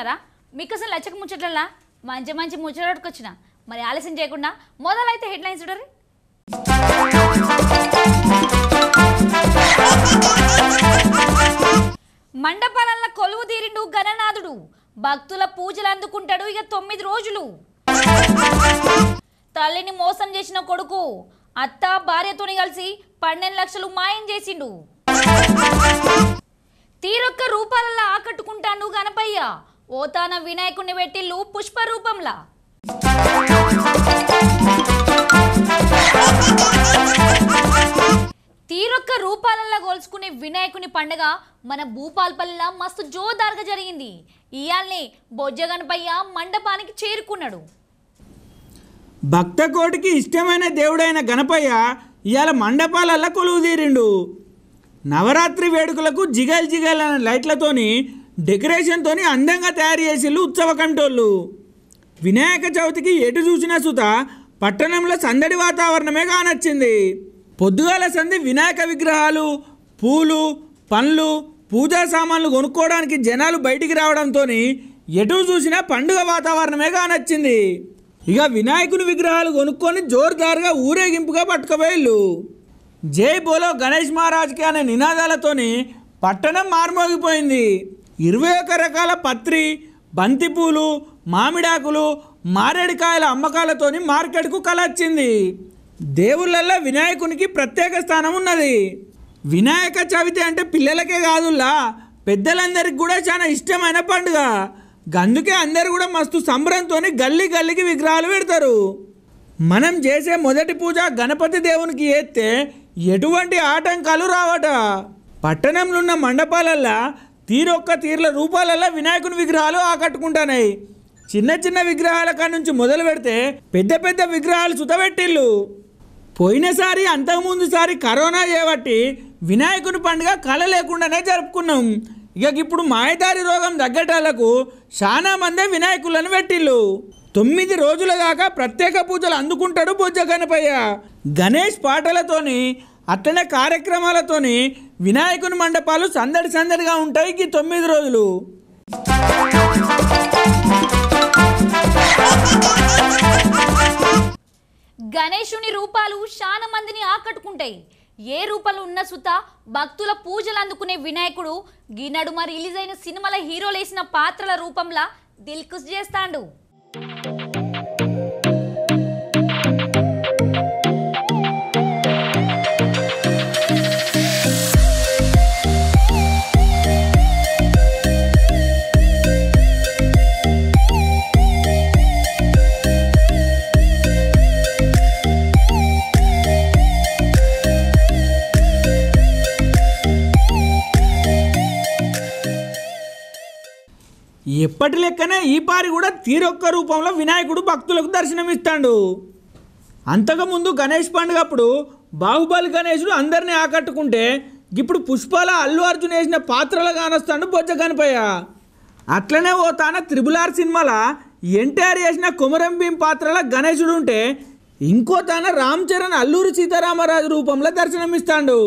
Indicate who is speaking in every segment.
Speaker 1: ఉన్నారా మీకు అసలు లచ్చక ముచ్చట్లలా మంచి మంచి ముచ్చటకొచ్చిన మరి ఆలస్యం చేయకుండా మొదలైతే హెడ్లైన్స్ చూడరు. మండపాలల్ల కొలువు తీరిండు గణనాథుడు. భక్తుల పూజలు అందుకుంటాడు ఇక తొమ్మిది రోజులు. తల్లిని మోసం చేసిన కొడుకు అత్త భార్యతోని కలిసి పన్నెండు లక్షలు మాయం చేసిండు. తీరొక్క రూపాలల్లా ఆకట్టుకుంటాను గణపయ్య. ఓతాన వినాయకుడిని పెట్టిల్లు పుష్ప రూపంలా తీరొక్క రూపాలలో కోల్చుకునే వినాయకుని పండగ మన భూపాల్పల్లిలా మస్తు జోదారుగా జరిగింది. ఇయాల్ని బొజ్జగనపయ్య మండపానికి చేరుకున్నాడు.
Speaker 2: భక్త కోటికి ఇష్టమైన దేవుడైన గణపయ్య ఇవాళ మండపాలల్లో కొలువు తీరిండు నవరాత్రి వేడుకలకు జిగల్ జిగల్ అనే లైట్లతోని డెకరేషన్తోని అందంగా తయారు చేసిళ్ళు ఉత్సవ కమిటోళ్ళు వినాయక చవితికి ఎటు చూసినా సుత పట్టణంలో సందడి వాతావరణమే కానొచ్చింది. పొద్దుగాల సంధి వినాయక విగ్రహాలు పూలు పండ్లు పూజా సామాన్లు కొనుక్కోవడానికి జనాలు బయటికి రావడంతో ఎటు చూసినా పండుగ వాతావరణమే కానొచ్చింది. ఇక వినాయకుని విగ్రహాలు కొనుక్కొని జోరుదారుగా ఊరేగింపుగా పట్టుకుపోయిళ్ళు. జై బోలో గణేష్ మహారాజ్కి అనే నినాదాలతోని పట్టణం మార్మోగిపోయింది. ఇరవై ఒక రకాల పత్రి బంతిపూలు మామిడాకులు మారేడుకాయల అమ్మకాలతోని మార్కెట్కు కలొచ్చింది దేవుళ్ళల్లో వినాయకునికి ప్రత్యేక స్థానం ఉన్నది. వినాయక చవితి అంటే పిల్లలకే కాదుల్లా పెద్దలందరికి కూడా చాలా ఇష్టమైన పండుగ. గందుకే అందరు కూడా మస్తు సంబరంతో గల్లీ గల్లీకి విగ్రహాలు పెడతారు. మనం చేసే మొదటి పూజ గణపతి దేవునికి ఎత్తే ఎటువంటి ఆటంకాలు రావట. పట్టణంలో ఉన్న మండపాలల్లా తీరొక్క తీర్ల రూపాలలో వినాయకుని విగ్రహాలు ఆకట్టుకుంటున్నాయి చిన్న చిన్న విగ్రహాల కాడ నుంచి మొదలు పెడితే పెద్ద పెద్ద విగ్రహాలు సుతబెట్టిళ్ళు పోయినసారి అంతకుముందుసారి కరోనా చేయబట్టి వినాయకుని పండుగ కళ లేకుండానే జరుపుకున్నాం. ఇక ఇప్పుడు మాయదారి రోగం తగ్గటాలకు చాలా మందే వినాయకులను పెట్టిళ్ళు తొమ్మిది రోజుల దాకా ప్రత్యేక పూజలు అందుకుంటాడు బొజ్జ గణపయ్య. గణేష్ పాటలతోని అట్లనే కార్యక్రమాలతోని వినాయకుని మండపాలు సందడి సందడిగా ఉంటాయి ఈ తొమ్మిది రోజులు.
Speaker 1: గణేశుని రూపాలు చాలా మందిని ఆకట్టుకుంటాయి. ఏ రూపంలో ఉన్న సుత భక్తుల పూజలు అందుకునే వినాయకుడు గిన్నడు మరి రిలీజ్ అయిన సినిమాల హీరోలు వేసిన పాత్రల రూపంలా దిల్కుస్ చేస్తాడు.
Speaker 2: ఎప్పటి లెక్కనే ఈ పారి కూడా తీరొక్క రూపంలో వినాయకుడు భక్తులకు దర్శనమిస్తాడు. అంతకుముందు గణేష్ పండుగప్పుడు బాహుబలి గణేశుడు అందరినీ ఆకట్టుకుంటే ఇప్పుడు పుష్పాల అల్లు అర్జున్ వేసిన పాత్రలు కానొస్తాడు బొజ్జ గణపయ్య. అట్లనే ఓ తాన త్రిబులార్ ఆర్ సినిమాల ఎన్టీఆర్ చేసిన కుమరంభీం పాత్రల గణేశుడు ఉంటే ఇంకో తాన రామ్ చరణ్ అల్లూరి సీతారామరాజు రూపంలో దర్శనమిస్తాడు.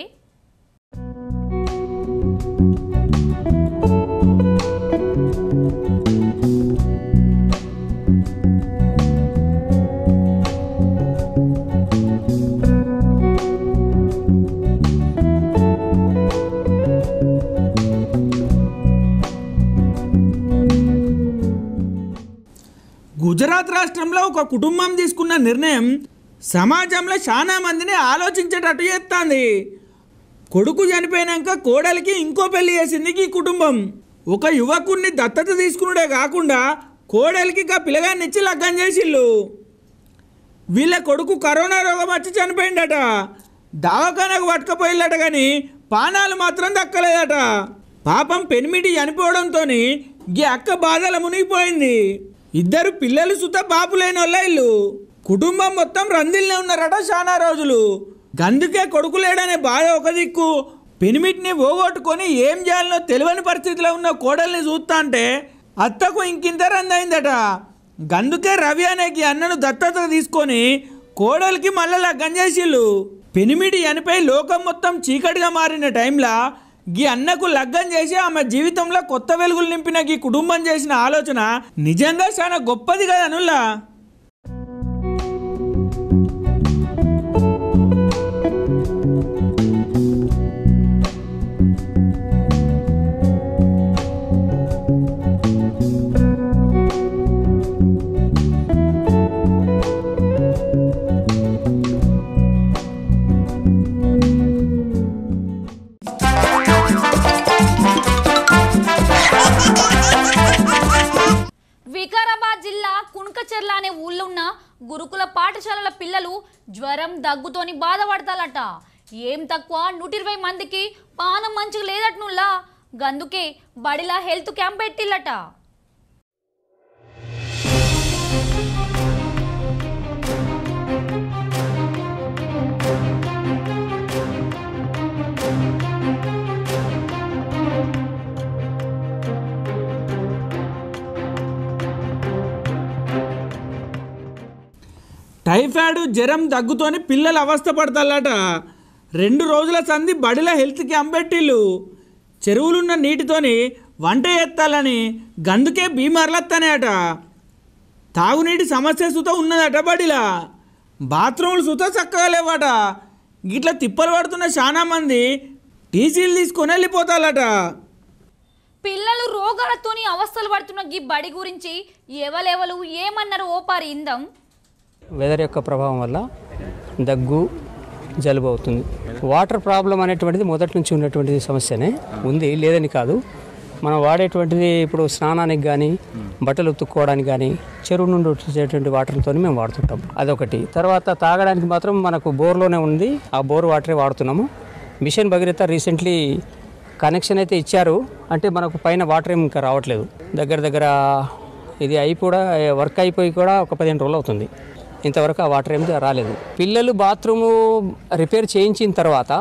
Speaker 1: చేసిందో
Speaker 2: గుజరాత్ రాష్ట్రంలో ఒక కుటుంబం తీసుకున్న నిర్ణయం సమాజంలో చాలా మందిని ఆలోచించేటట్టు చేస్తుంది కొడుకు చనిపోయినాక కోడలికి ఇంకో పెళ్ళి చేసింది ఈ కుటుంబం. ఒక యువకుడిని దత్తత తీసుకున్నాడే కాకుండా కోడలికి ఇంకా పిల్లగాన్ని ఇచ్చి లగ్గం చేసిళ్ళు. వీళ్ళ కొడుకు కరోనా రోగం వచ్చి చనిపోయిందట దవాఖానకు పట్టుకపోయిల్లట కానీ పానాలు మాత్రం దక్కలేదట. పాపం పెనిమిటి చనిపోవడంతో ఈ అక్క బాధల మునిగిపోయింది. ఇద్దరు పిల్లలు సుత బాపు వాళ్ళ ఇల్లు. కుటుంబం మొత్తం రందిల్నే ఉన్నారట చాలా రోజులు. గందుకే కొడుకు లేడనే బాధ ఒక దిక్కు. పెనిమిటిని పోగొట్టుకొని ఏం చేయాలనో తెలియని పరిస్థితిలో ఉన్న కోడల్ని చూస్తా అంటే అత్తకు ఇంకింత రందైందట. గందుకే రవి అనేకి అన్నను దత్తత తీసుకొని కోడలికి మళ్ళా లగ్గం చేసిళ్ళు. పెనిమిటి అనిపై లోకం మొత్తం చీకటిగా మారిన టైంలో గీ అన్నకు లగ్గం చేసి ఆమె జీవితంలో కొత్త వెలుగులు నింపిన గీ కుటుంబం చేసిన ఆలోచన నిజంగా చాలా గొప్పది కదా అనుల్లా
Speaker 1: జ్వరం దగ్గుతోని బాధపడతారట ఏం తక్కువ? నూట ఇరవై మందికి పానం మంచిగా లేదట్నుల్లా గందుకే బడిలా హెల్త్ క్యాంప్ పెట్టిల్లట.
Speaker 2: టైఫాయిడ్ జ్వరం దగ్గుతోని పిల్లలు అవస్థ పడతాలట రెండు రోజుల సంధి బడిలో హెల్త్ క్యాంప్ పెట్టిళ్ళు. చెరువులున్న నీటితోని వంట ఎత్తాలని గందుకే బీమార్లత్తనేట తాగునీటి సమస్య సుత ఉన్నదట బడిలా. బాత్రూములు సుత చక్కగా లేవట. గిట్ల తిప్పలు పడుతున్న చాలా మంది టీసీలు తీసుకొని వెళ్ళిపోతాలట
Speaker 1: పిల్లలు రోగాలతోని అవస్థలు పడుతున్న ఈ బడి గురించి ఎవలెవలు ఏమన్నారు ఓపారి ఇందం.
Speaker 3: వెదర్ యొక్క ప్రభావం వల్ల దగ్గు జలుబు అవుతుంది. వాటర్ ప్రాబ్లం అనేటువంటిది మొదటి నుంచి ఉన్నటువంటి సమస్యనే. ఉంది లేదని కాదు. మనం వాడేటువంటిది ఇప్పుడు స్నానానికి కానీ బట్టలు ఉతుక్కోవడానికి కానీ చెరువు నుండి వచ్చేటువంటి వాటర్తో మేము వాడుతుంటాం. అదొకటి. తర్వాత తాగడానికి మాత్రం మనకు బోర్లోనే ఉంది. ఆ బోర్ వాటరే వాడుతున్నాము. మిషన్ భగీరథ రీసెంట్లీ కనెక్షన్ అయితే ఇచ్చారు. అంటే మనకు పైన వాటర్ ఏమి ఇంకా రావట్లేదు. దగ్గర దగ్గర ఇది అయి కూడా వర్క్ అయిపోయి కూడా ఒక పదిహేను రోజులు అవుతుంది. ఇంతవరకు ఆ వాటర్ ఏమి రాలేదు. పిల్లలు బాత్రూము రిపేర్ చేయించిన తర్వాత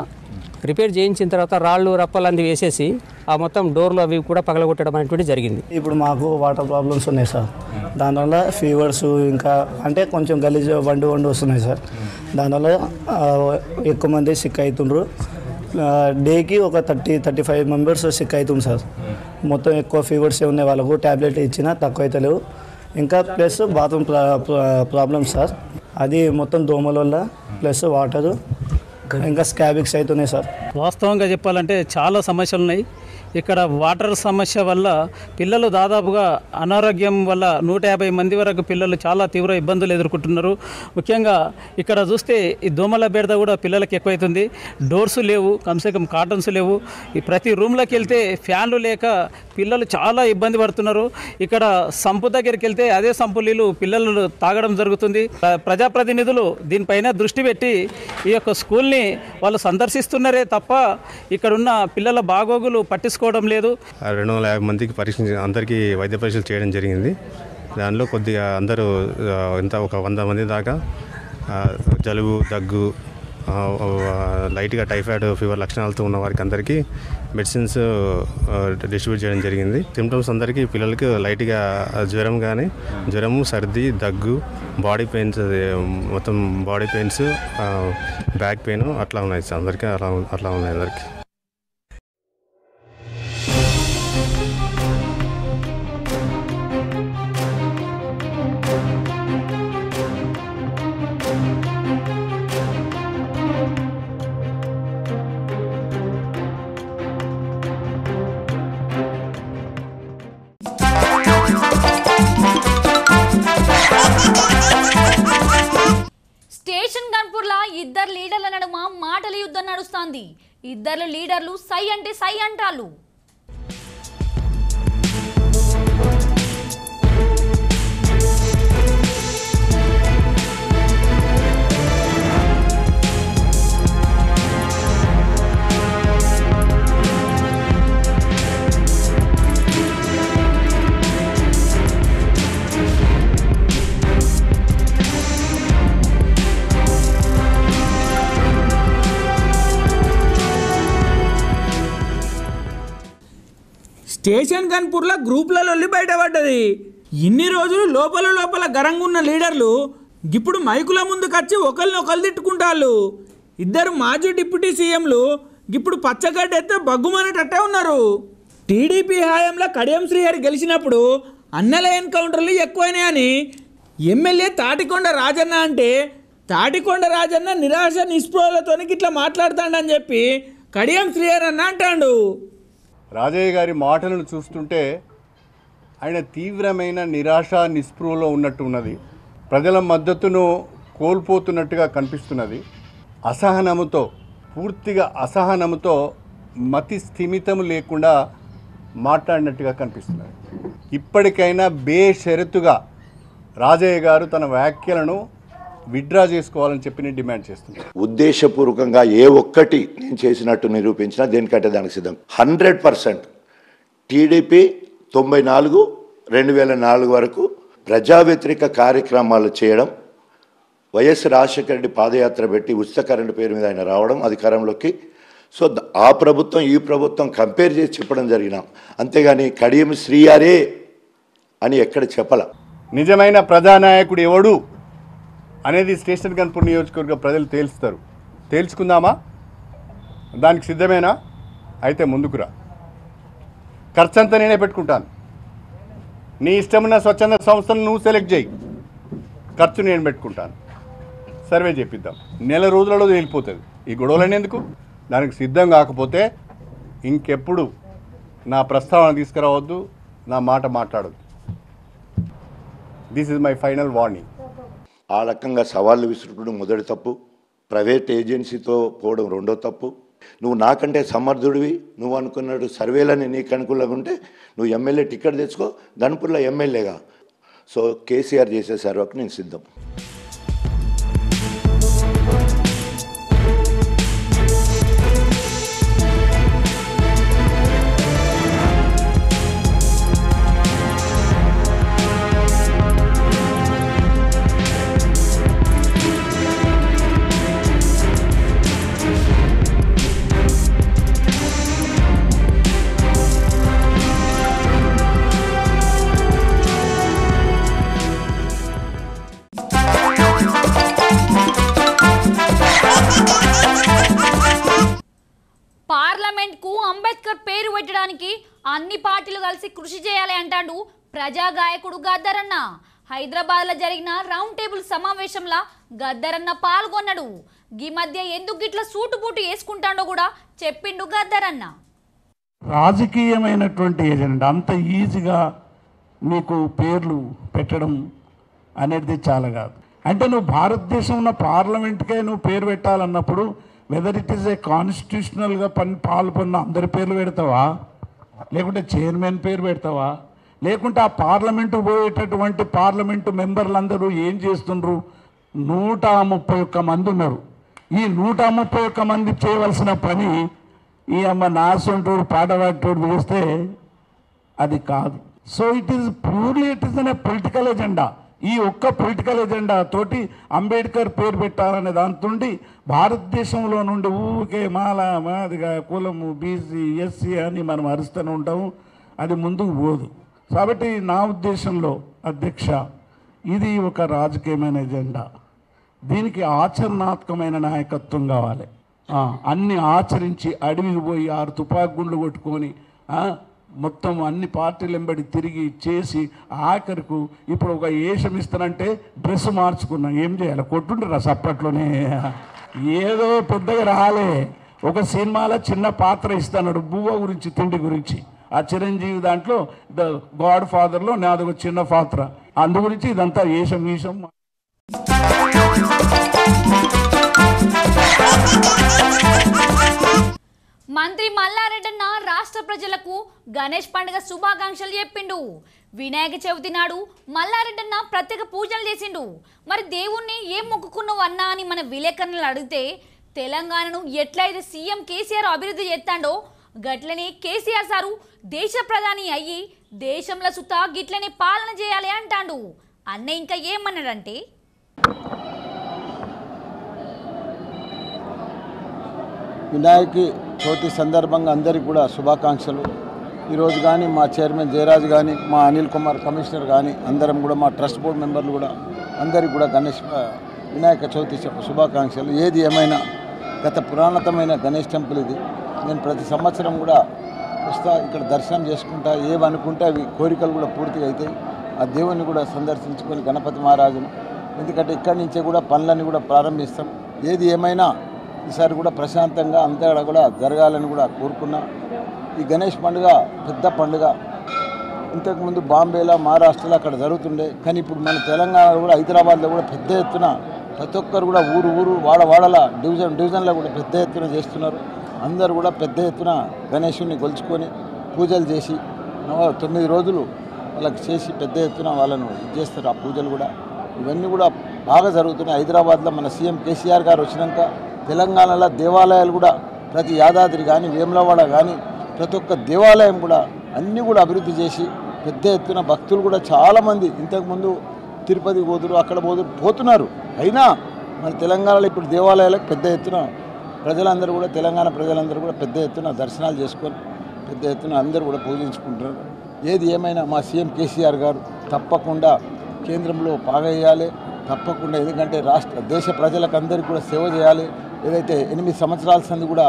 Speaker 3: రిపేర్ చేయించిన తర్వాత రాళ్ళు రప్పలు అన్ని వేసేసి ఆ మొత్తం డోర్లు అవి కూడా పగలగొట్టడం అనేటువంటి జరిగింది.
Speaker 4: ఇప్పుడు మాకు వాటర్ ప్రాబ్లమ్స్ ఉన్నాయి సార్. దానివల్ల ఫీవర్స్ ఇంకా అంటే కొంచెం గలీజ్ వండి వండి వస్తున్నాయి సార్. దానివల్ల ఎక్కువ మంది సిక్ అవుతుండ్రు డేకి ఒక thirty thirty five members sick అవుతుంది సార్. మొత్తం ఎక్కువ ఫీవర్స్ ఉన్నాయి వాళ్ళకు? ట్యాబ్లెట్ ఇచ్చినా తక్కువ అయితే లేవు ఇంకా ప్లస్ బాత్రూమ్ ప్రా సార్. అది మొత్తం దోమల వల్ల ప్లస్ వాటరు ఇంకా స్కాబిక్స్ అవుతున్నాయి సార్.
Speaker 5: వాస్తవంగా చెప్పాలంటే చాలా సమస్యలు ఉన్నాయి ఇక్కడ వాటర్ సమస్య వల్ల పిల్లలు దాదాపుగా అనారోగ్యం వల్ల నూట యాభై మంది వరకు పిల్లలు చాలా తీవ్ర ఇబ్బందులు ఎదుర్కొంటున్నారు. ముఖ్యంగా ఇక్కడ చూస్తే ఈ దోమల బెడద కూడా పిల్లలకి ఎక్కువైతుంది. డోర్స్ లేవు కమ్సే కమ్ కాటన్స్ లేవు. ఈ ప్రతి రూమ్లోకి వెళ్తే ఫ్యాన్లు లేక పిల్లలు చాలా ఇబ్బంది పడుతున్నారు. ఇక్కడ సంపు దగ్గరికి వెళ్తే అదే సంపు నీళ్ళు పిల్లలు తాగడం జరుగుతుంది. ప్ర- ప్రజాప్రతినిధులు దీనిపైన దృష్టి పెట్టి ఈ యొక్క స్కూల్ని వాళ్ళు సందర్శిస్తున్నారే తప్ప ఇక్కడున్న పిల్లల బాగోగులు తీసుకోవడం లేదు.
Speaker 6: రెండు వందల యాభై మందికి పరీక్ష అందరికీ వైద్య పరీక్షలు చేయడం జరిగింది. దానిలో కొద్దిగా అందరూ ఎంత ఒక వంద మంది దాకా జలుబు దగ్గు లైట్గా టైఫాయిడ్ ఫీవర్ లక్షణాలతో ఉన్న వారికి అందరికీ మెడిసిన్స్ డిస్ట్రిబ్యూట్ చేయడం జరిగింది. సిమ్టమ్స్ అందరికీ పిల్లలకి లైట్గా జ్వరం కానీ జ్వరము సర్ది దగ్గు బాడీ పెయిన్స్ అది, మొత్తం బాడీ పెయిన్స్ బ్యాక్ పెయిన్ అట్లా ఉన్నాయి సార్. అందరికీ అలా అట్లా ఉన్నాయి అందరికీ.
Speaker 1: అంటే సై అంటారు
Speaker 2: స్టేషన్ కన్పూర్లో గ్రూప్లలో వెళ్ళి బయటపడ్డది. ఇన్ని రోజులు లోపల లోపల గరంగా ఉన్న లీడర్లు ఇప్పుడు మైకుల ముందుకొచ్చి ఒకరిని ఒకరు తిట్టుకుంటాళ్ళు. ఇద్దరు మాజీ డిప్యూటీ సీఎంలు ఇప్పుడు పచ్చగడ్డ ఎత్తే బగ్గుమనేటట్టే ఉన్నారు. టీడీపీ హయాంలో కడియం శ్రీహరి గెలిచినప్పుడు అన్నల ఎన్కౌంటర్లు ఎక్కువైనాయని ఎమ్మెల్యే తాటికొండ రాజన్న అంటే తాటికొండ రాజన్న నిరాశ నిస్పృహలతోనికి ఇట్లా మాట్లాడతాడని చెప్పి కడియం శ్రీహరి అన్న అంటాడు.
Speaker 7: రాజయ్య గారి మాటలను చూస్తుంటే ఆయన తీవ్రమైన నిరాశ నిస్పృహలో ఉన్నట్టు ఉన్నది ప్రజల మద్దతును కోల్పోతున్నట్టుగా కనిపిస్తున్నది. అసహనముతో పూర్తిగా అసహనముతో మతి స్థిమితం లేకుండా మాట్లాడినట్టుగా కనిపిస్తున్నది. ఇప్పటికైనా బేషరతుగా రాజయ్య గారు తన వ్యాఖ్యలను విడ్రా చేసుకోవాలని చెప్పి నేను డిమాండ్ చేస్తున్నాను
Speaker 8: ఉద్దేశపూర్వకంగా ఏ ఒక్కటి నేను చేసినట్టు నిరూపించినా దేనికంటే దానికి సిద్ధం. హండ్రెడ్ పర్సెంట్ టీడీపీ తొంభై నాలుగు రెండు వేల నాలుగు వరకు ప్రజా వ్యతిరేక కార్యక్రమాలు చేయడం వైఎస్ రాజశేఖర రెడ్డి పాదయాత్ర పెట్టి ఉచిత కరెంటు పేరు మీద ఆయన రావడం అధికారంలోకి. సో ఆ ప్రభుత్వం ఈ ప్రభుత్వం కంపేర్ చేసి చెప్పడం జరిగినాం అంతేగాని కడియం శ్రీయారే అని ఎక్కడ చెప్పల.
Speaker 7: నిజమైన ప్రజానాయకుడు ఎవడు? అనేది స్టేషన్ కన్పూర్ నియోజకవర్గ ప్రజలు తేల్చుతారు. తేల్చుకుందామా? దానికి సిద్ధమేనా? అయితే ముందుకురా ఖర్చంతా నేనే పెట్టుకుంటాను. నీ ఇష్టమున్న స్వచ్ఛంద సంస్థను నువ్వు సెలెక్ట్ చేయి. ఖర్చు నేను పెట్టుకుంటాను. సర్వే చేపిద్దాం. నెల రోజులలో వెళ్ళిపోతుంది ఈ గొడవలన్నీ ఎందుకు? దానికి సిద్ధం కాకపోతే ఇంకెప్పుడు నా ప్రస్తావన తీసుకురావద్దు నా మాట మాట్లాడొద్దు. This is my final warning
Speaker 8: ఆ రకంగా సవాళ్ళు విసురుకోవడం మొదటి తప్పు. ప్రైవేట్ ఏజెన్సీతో పోవడం రెండో తప్పు. నువ్వు నాకంటే సమర్థుడివి. నువ్వు అనుకున్నట్టు సర్వేలని నీకు అనుకూలంగా ఉంటే నువ్వు ఎమ్మెల్యే టికెట్ తెచ్చుకో. గణపూర్లో ఎమ్మెల్యేగా. సో కేసీఆర్ చేసే సర్వకు నేను సిద్ధం.
Speaker 1: హైదరాబాద్లో జరిగిన రౌండ్ టేబుల్ సమావేశంలో గద్దరన్న పాల్గొన్నాడు. ఈ మధ్య ఎందుకు ఇట్లా సూటు బూటు వేసుకుంటాడో కూడా చెప్పిండు గద్దరన్న.
Speaker 9: రాజకీయమైనటువంటి ఏజెండా అంత ఈజీగా నీకు పేర్లు పెట్టడం అనేది చాలా కాదు. అంటే నువ్వు భారతదేశం ఉన్న పార్లమెంట్కే నువ్వు పేరు పెట్టాలన్నప్పుడు వెదర్ ఇట్ ఈస్ ఏ కాన్స్టిట్యూషనల్గా పని పాల్పొన్న అందరి పేర్లు పెడతావా? లేకుంటే చైర్మన్ పేరు పెడతావా? లేకుంటే ఆ పార్లమెంటు పోయేటటువంటి పార్లమెంటు మెంబర్లందరూ ఏం చేస్తుండ్రు? నూట ముప్పై ఒక్క మంది ఉన్నారు. ఈ నూట ముప్పై ఒక్క మంది చేయవలసిన పని ఈ అమ్మ నాసంటోడు పాట వేస్తే అది కాదు. So it is purely it is అనే పొలిటికల్ ఎజెండా ఈ ఒక్క పొలిటికల్ ఎజెండా తోటి అంబేద్కర్ పేరు పెట్టాలనే దాంతుండి భారతదేశంలో నుండి ఊరికే మాల మాదిగా కులము బీసీ ఎస్సీ అని మనం అరుస్తూనే ఉంటాము. అది ముందుకు పోదు. కాబట్టి నా ఉద్దేశంలో అధ్యక్ష ఇది ఒక రాజకీయమైన ఎజెండా. దీనికి ఆచరణాత్మకమైన నాయకత్వం కావాలి. అన్ని ఆచరించి అడవికి పోయి ఆరు తుపాకు గుండ్లు కొట్టుకొని మొత్తం అన్ని పార్టీలు వెంబడి తిరిగి చేసి ఆఖరికు ఇప్పుడు ఒక ఏషం ఇస్తానంటే డ్రెస్ మార్చుకున్నాం. ఏం చేయాలి? కొట్టుండ్రా సప్పట్లోనే. ఏదో పెద్దగా రాలే. ఒక సినిమాలో చిన్న పాత్ర ఇస్తాడు బువ్వ గురించి తిండి గురించి. ఆ చిరంజీవి దాంట్లో ద గాడ్ ఫాదర్లో నాది ఒక చిన్న పాత్ర. అందు గురించి ఇదంతా ఏషం ఈషం
Speaker 1: మంత్రి మల్లారెడ్డన్న రాష్ట్ర ప్రజలకు గణేష్ పండుగ శుభాకాంక్షలు చెప్పిండు. వినాయక చవితి నాడు మల్లారెడ్డన్న ప్రత్యేక పూజలు చేసిండు. మరి దేవుణ్ణి ఏం మొక్కుకున్నావు అన్నా అని మన విలేకరులు అడిగితే తెలంగాణను ఎట్లయితే సీఎం కేసీఆర్ అభివృద్ధి చేస్తాడో గట్లనే కేసీఆర్ సారు దేశ ప్రధాని అయ్యి దేశంలో సుత గిట్లనే పాలన చేయాలి అంటాడు. అన్న ఇంకా ఏమన్నాడంటే?
Speaker 10: వినాయక చవితి సందర్భంగా అందరికీ కూడా శుభాకాంక్షలు. ఈరోజు కానీ మా చైర్మన్ జయరాజ్ కానీ మా అనిల్ కుమార్ కమిషనర్ కానీ అందరం కూడా మా ట్రస్ట్ బోర్డు మెంబర్లు కూడా అందరికీ కూడా గణేష్ వినాయక చవితి శుభాకాంక్షలు. ఏది ఏమైనా గత పురాణతమైన గణేష్ టెంపుల్ ఇది. నేను ప్రతి సంవత్సరం కూడా వస్తా ఇక్కడ దర్శనం చేసుకుంటా ఏమనుకుంటే అవి కోరికలు కూడా పూర్తిగా అవుతాయి. ఆ దేవుణ్ణి కూడా సందర్శించుకొని గణపతి మహారాజును. ఎందుకంటే ఇక్కడి నుంచే కూడా పనులన్నీ కూడా ప్రారంభిస్తాం. ఏది ఏమైనా ఈసారి కూడా ప్రశాంతంగా అంతా కూడా జరగాలని కూడా కోరుకున్నా. ఈ గణేష్ పండుగ పెద్ద పండుగ. ఇంతకుముందు బాంబేలో మహారాష్ట్రలో అక్కడ జరుగుతుండే. కానీ ఇప్పుడు మన తెలంగాణలో కూడా హైదరాబాద్లో కూడా పెద్ద ఎత్తున ప్రతి ఒక్కరు కూడా ఊరు ఊరు వాడ వాడల డివిజన్ డివిజన్లో కూడా పెద్ద ఎత్తున చేస్తున్నారు. అందరూ కూడా పెద్ద ఎత్తున గణేశుని గొలుచుకొని పూజలు చేసి తొమ్మిది రోజులు వాళ్ళకి చేసి పెద్ద ఎత్తున వాళ్ళను ఇది చేస్తారు ఆ పూజలు కూడా. ఇవన్నీ కూడా బాగా జరుగుతున్నాయి. హైదరాబాద్లో మన సీఎం కేసీఆర్ గారు వచ్చినాక తెలంగాణలో దేవాలయాలు కూడా ప్రతి యాదాద్రి కానీ వేములవాడ కానీ ప్రతి ఒక్క దేవాలయం కూడా అన్నీ కూడా అభివృద్ధి చేసి పెద్ద ఎత్తున భక్తులు కూడా చాలామంది ఇంతకుముందు తిరుపతి పోతురు అక్కడ పోతురు పోతున్నారు. అయినా మన తెలంగాణలో ఇప్పుడు దేవాలయాలకు పెద్ద ఎత్తున ప్రజలందరూ కూడా తెలంగాణ ప్రజలందరూ కూడా పెద్ద ఎత్తున దర్శనాలు చేసుకొని పెద్ద ఎత్తున అందరూ కూడా పూజించుకుంటున్నారు. ఏది ఏమైనా మా సీఎం కేసీఆర్ గారు తప్పకుండా కేంద్రంలో పాగేయాలి. తప్పకుండా ఎందుకంటే రాష్ట్ర దేశ ప్రజలకందరికీ కూడా సేవ చేయాలి. ఏదైతే ఎనిమిది సంవత్సరాల సంది కూడా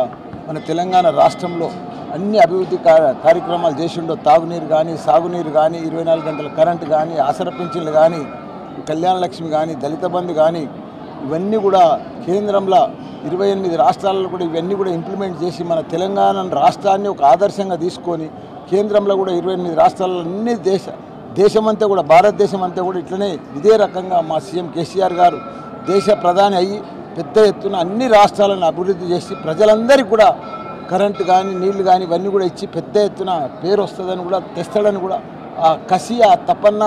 Speaker 10: మన తెలంగాణ రాష్ట్రంలో అన్ని అభివృద్ధి కార్యక్రమాలు చేసిండో తాగునీరు కానీ సాగునీరు కానీ ఇరవై నాలుగు గంటల కరెంటు కానీ ఆసర పింఛన్లు కానీ కళ్యాణ లక్ష్మి కానీ దళిత బంధు కానీ ఇవన్నీ కూడా కేంద్రంలో ఇరవై ఎనిమిది రాష్ట్రాలలో కూడా ఇవన్నీ కూడా ఇంప్లిమెంట్ చేసి మన తెలంగాణ రాష్ట్రాన్ని ఒక ఆదర్శంగా తీసుకొని కేంద్రంలో కూడా ఇరవై ఎనిమిది రాష్ట్రాలలో అన్ని దేశ దేశమంతా కూడా భారతదేశం అంతా కూడా ఇట్లనే ఇదే రకంగా మా సీఎం కేసీఆర్ గారు దేశ ప్రధాని అయ్యి పెద్ద ఎత్తున అన్ని రాష్ట్రాలను అభివృద్ధి చేసి ప్రజలందరికీ కూడా కరెంటు కానీ నీళ్ళు కానీ ఇవన్నీ కూడా ఇచ్చి పెద్ద ఎత్తున పేరు వస్తుందని కూడా తెస్తాడని కూడా ఆ కసి ఆ తపన్న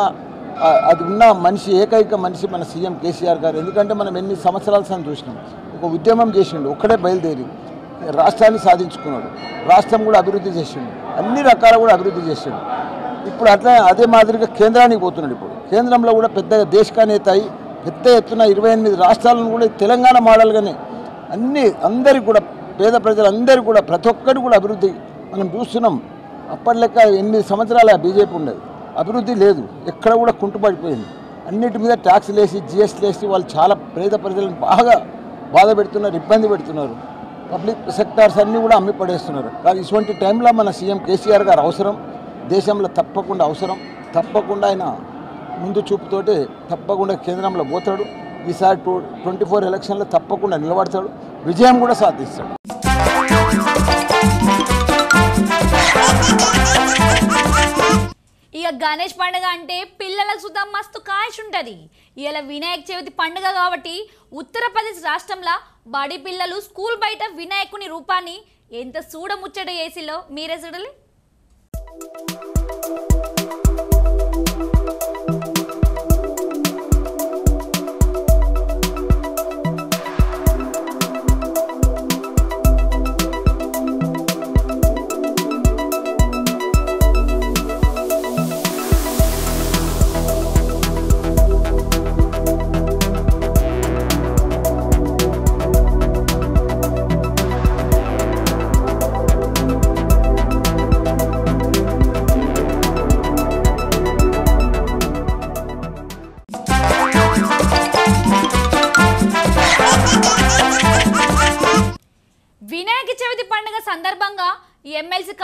Speaker 10: అది ఉన్న మనిషి ఏకైక మనిషి మన సీఎం కేసీఆర్ గారు. ఎందుకంటే మనం ఎన్ని సంవత్సరాల సంది చూసినాం. ఒక ఉద్యమం చేసిండు ఒక్కడే బయలుదేరి రాష్ట్రాన్ని సాధించుకున్నాడు. రాష్ట్రం కూడా అభివృద్ధి చేసిండు. అన్ని రకాల కూడా అభివృద్ధి చేసిండు. ఇప్పుడు అట్లా అదే మాదిరిగా కేంద్రానికి పోతున్నాడు ఇప్పుడు. కేంద్రంలో కూడా పెద్దగా దేశకానేత అయి పెద్ద ఎత్తున ఇరవై ఎనిమిది రాష్ట్రాలను కూడా తెలంగాణ మోడల్గానే అన్ని అందరికి కూడా పేద ప్రజలందరికీ కూడా ప్రతి ఒక్కటి కూడా అభివృద్ధి మనం చూస్తున్నాం. అప్పటి లెక్క ఎనిమిది సంవత్సరాల బీజేపీ ఉండేది. అభివృద్ధి లేదు. ఎక్కడ కూడా కుంటుపడిపోయింది. అన్నిటి మీద ట్యాక్స్లు వేసి జిఎస్టీలు వేసి వాళ్ళు చాలా పేద ప్రజలను బాగా బాధ పెడుతున్నారు ఇబ్బంది పెడుతున్నారు. పబ్లిక్ సెక్టార్స్ అన్నీ కూడా అమ్మి పడేస్తున్నారు. కానీ ఇటువంటి టైంలో మన సీఎం కేసీఆర్ గారు అవసరం. దేశంలో తప్పకుండా అవసరం. తప్పకుండా ఆయన ముందు చూపుతోటి తప్పకుండా కేంద్రంలో పోతాడు. ఈసారి టూ ట్వంటీ ఫోర్ ఎలక్షన్లో తప్పకుండా నిలబడతాడు. విజయం కూడా సాధిస్తాడు.
Speaker 1: ఇక గణేష్ పండుగ అంటే పిల్లలకు సుధా మస్తు కాయష్ ఉంటుంది. ఇలా వినాయక చవితి పండుగ కాబట్టి ఉత్తరప్రదేశ్ రాష్ట్రంలో బడి పిల్లలు స్కూల్ బయట వినాయకుని రూపాన్ని ఎంత చూడముచ్చట చేసిలో మీరే చూడలే.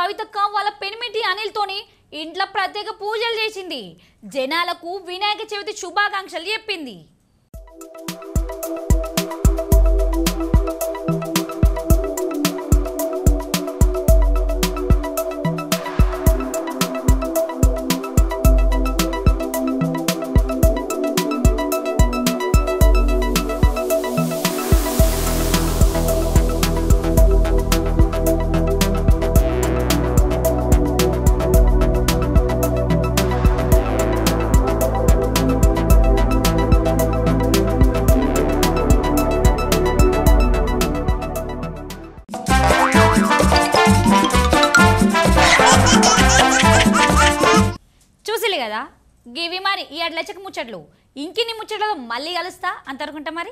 Speaker 1: కవితక్క వాళ్ళ పెనిమిటి అనిల్తోని ఇంట్లో ప్రత్యేక పూజలు చేసింది. జనాలకు వినాయక చవితి శుభాకాంక్షలు చెప్పింది. అంతవరకుంటా మరి?